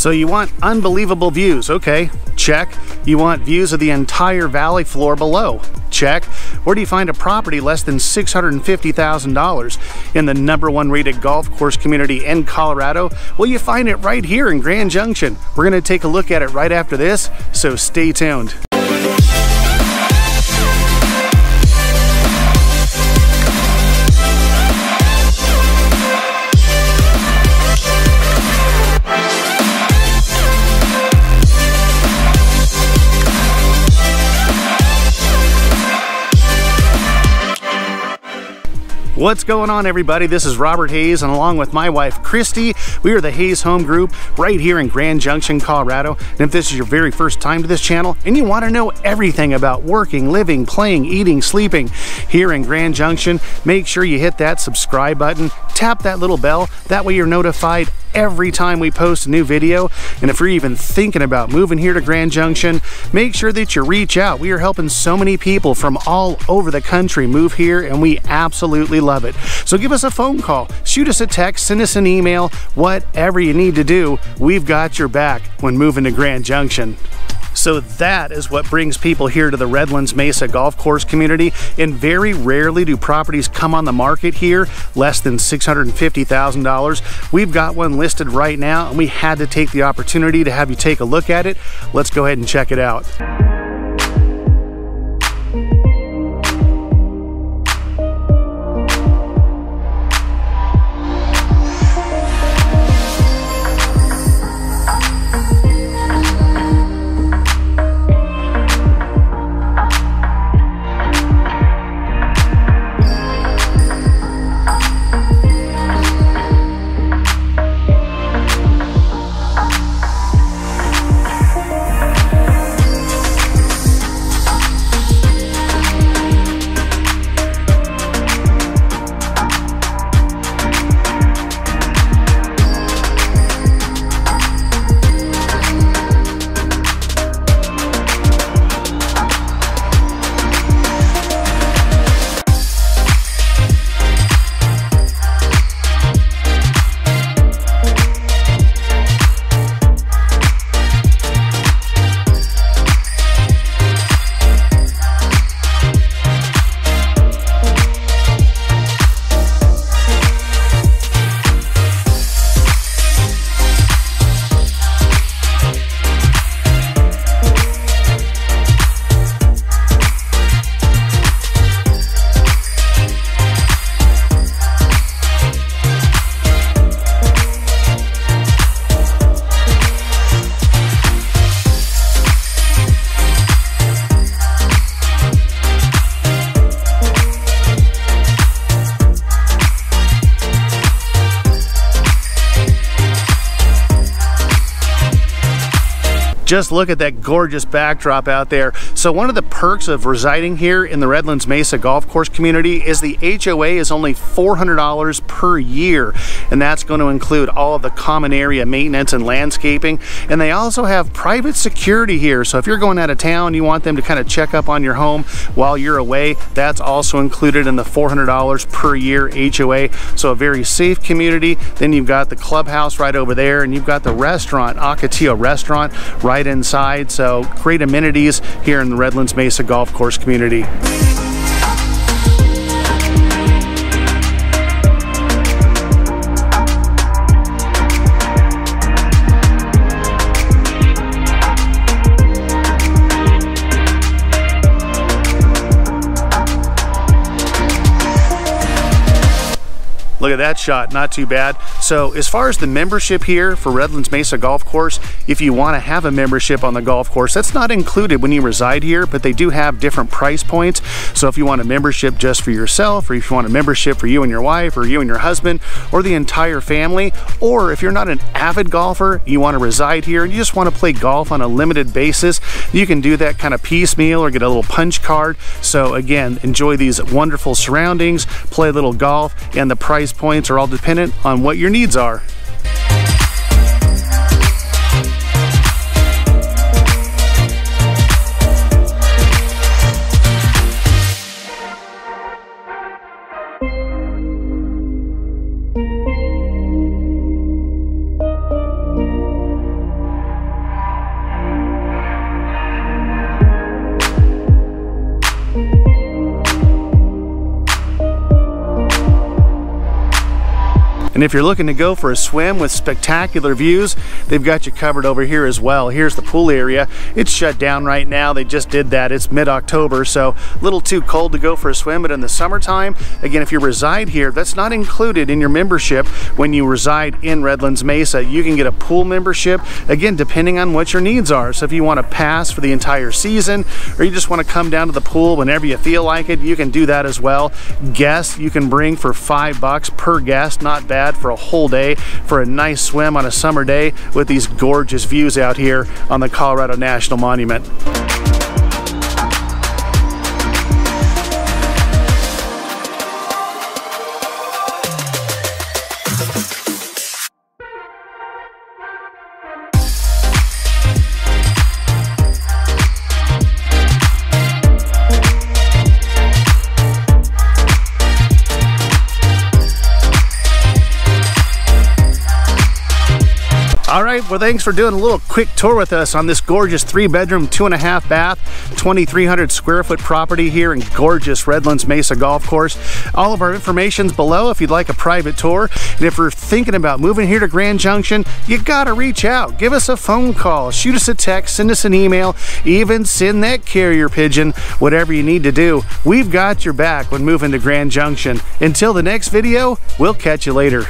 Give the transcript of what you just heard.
So you want unbelievable views, okay, check. You want views of the entire valley floor below, check. Where do you find a property less than $650,000 in the number one rated golf course community in Colorado? Well, you find it right here in Grand Junction. We're gonna take a look at it right after this, so stay tuned. What's going on everybody? This is Robert Hays and along with my wife Christie, we are the Hays Home Group right here in Grand Junction, Colorado. And if this is your very first time to this channel and you want to know everything about working, living, playing, eating, sleeping here in Grand Junction, make sure you hit that subscribe button, tap that little bell, that way you're notified every time we post a new video. And if you're even thinking about moving here to Grand Junction, make sure that you reach out. We are helping so many people from all over the country move here and we absolutely love it. So give us a phone call, shoot us a text, send us an email, whatever you need to do, we've got your back when moving to Grand Junction. So that is what brings people here to the Redlands Mesa golf course community. And very rarely do properties come on the market here less than $650,000. We've got one listed right now and we had to take the opportunity to have you take a look at it. Let's go ahead and check it out. Just look at that gorgeous backdrop out there. So one of the perks of residing here in the Redlands Mesa Golf Course community is the HOA is only $400 per year. And that's going to include all of the common area maintenance and landscaping. And they also have private security here. So if you're going out of town, you want them to kind of check up on your home while you're away, that's also included in the $400 per year HOA. So a very safe community. Then you've got the clubhouse right over there and you've got the restaurant, Ocotillo Restaurant, right right inside. So great amenities here in the Redlands Mesa Golf Course community. Look at that shot, not too bad. So as far as the membership here for Redlands Mesa Golf Course, if you want to have a membership on the golf course, that's not included when you reside here, but they do have different price points. So if you want a membership just for yourself, or if you want a membership for you and your wife, or you and your husband, or the entire family, or if you're not an avid golfer, you want to reside here and you just want to play golf on a limited basis, you can do that kind of piecemeal or get a little punch card. So again, enjoy these wonderful surroundings, play a little golf, and the price points are all dependent on what your needs are. And if you're looking to go for a swim with spectacular views, they've got you covered over here as well. Here's the pool area. It's shut down right now. They just did that. It's mid-October, so a little too cold to go for a swim, but in the summertime, again, if you reside here, that's not included in your membership when you reside in Redlands Mesa. You can get a pool membership, again, depending on what your needs are. So if you want to pass for the entire season, or you just want to come down to the pool whenever you feel like it, you can do that as well. Guests you can bring for five bucks per guest, not bad for a whole day for a nice swim on a summer day with these gorgeous views out here on the Colorado National Monument. All right, well, thanks for doing a little quick tour with us on this gorgeous three bedroom, two and a half bath, 2,300 square foot property here in gorgeous Redlands Mesa Golf Course. All of our information's below if you'd like a private tour. And if you're thinking about moving here to Grand Junction, you gotta reach out. Give us a phone call, shoot us a text, send us an email, even send that carrier pigeon, whatever you need to do. We've got your back when moving to Grand Junction. Until the next video, we'll catch you later.